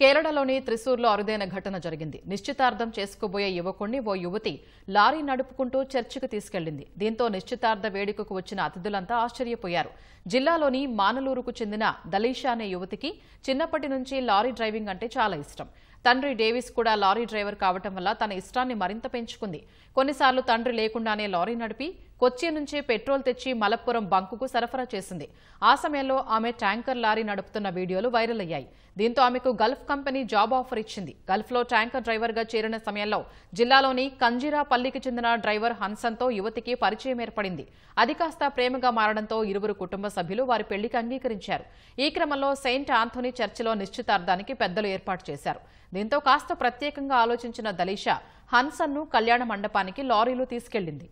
కేరళలోని త్రిశూర్లో అరుదైన ఘటన జరిగింది. నిశ్చితార్థం చేసుకోబోయే యువకుణ్ణి ఓ యువతి లారీ నడుపుకుంటూ చర్చికి తీసుకెళ్ళింది దీంతో నిశ్చితార్థ వేడుకకు వచ్చిన అతిథులంతా ఆశ్చర్యపోయారు. జిల్లాలోని మానలూరుకు చెందిన దలీషా అనే యువతికి చిన్నప్పటి నుంచి లారీ డ్రైవింగ్ అంటే చాలా ఇష్టం. తండ్రి డేవిస్ కూడా లారీ డ్రైవర్ కావటం వల్ల తన ఇష్టాన్ని మరింత పెంచుకుంది. కొన్నిసార్లు తండ్రి లేకుండానే లారీ నడిపి కొచ్చి నుంచి పెట్రోల్ తెచ్చి మలప్పురం బంకుకు సరఫరా చేసింది. ఆ సమయంలో ఆమె ట్యాంకర్ లారీ నడుపుతున్న వీడియోలు వైరల్ అయ్యాయి. దీంతో ఆమెకు గల్ఫ్ కంపెనీ జాబ్ ఆఫర్ ఇచ్చింది. గల్ఫ్లో ట్యాంకర్ డ్రైవర్గా చేరిన సమయంలో జిల్లాలోని కంజీరాపల్లికి చెందిన డ్రైవర్ హన్సన్తో యువతికి పరిచయం ఏర్పడింది. అది కాస్త ప్రేమగా మారడంతో ఇరువురు కుటుంబ సభ్యులు వారి పెళ్ళికి అంగీకరించారు. ఈ క్రమంలో సెయింట్ ఆంథోనీ చర్చిలో నిశ్చితార్థానికి పెద్దలు ఏర్పాటు చేశారు. దీంతో కాస్త ప్రత్యేకంగా ఆలోచించిన దలీషా హన్సన్ను కళ్యాణ మండపానికి లారీలు తీసుకెళ్ళింది